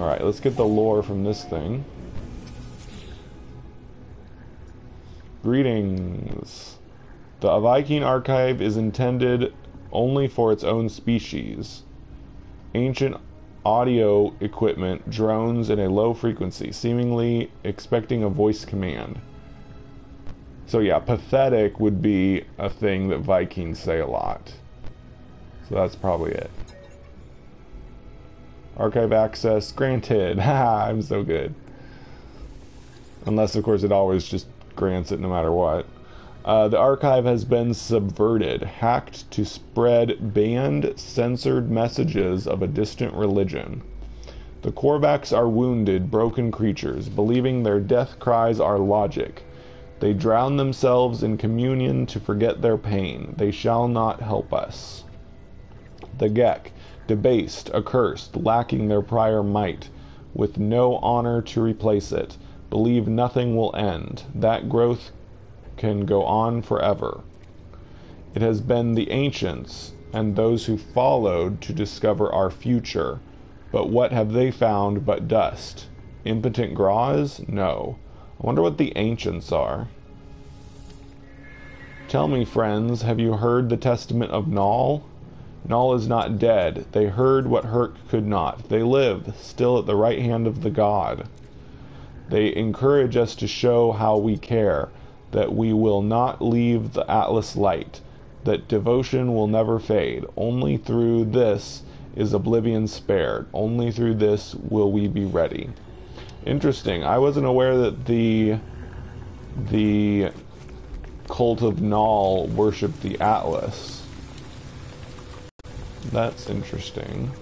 Alright, let's get the lore from this thing. Greetings. The Vy'keen archive is intended only for its own species. Ancient audio equipment drones in a low frequency, seemingly expecting a voice command. So yeah, pathetic would be a thing that Vy'keens say a lot. So that's probably it. Archive access granted. I'm so good. Unless, of course, it always just grants it no matter what. Uh, the archive has been subverted, hacked to spread banned, censored messages of a distant religion. The Korvax are wounded, broken creatures, believing their death cries are logic. They drown themselves in communion to forget their pain. They shall not help us. The Gek, debased, accursed, lacking their prior might, with no honor to replace it, believe nothing will end. That growth can go on forever. It has been the ancients and those who followed to discover our future. But what have they found but dust? Impotent Graws? No. I wonder what the ancients are. Tell me, friends, have you heard the testament of Nal? Nal is not dead. They heard what Hirk could not. They live, still at the right hand of the god. They encourage us to show how we care, that we will not leave the Atlas light, that devotion will never fade. Only through this is oblivion spared. Only through this will we be ready. Interesting. I wasn't aware that the the cult of Nal worshipped the Atlas. That's interesting.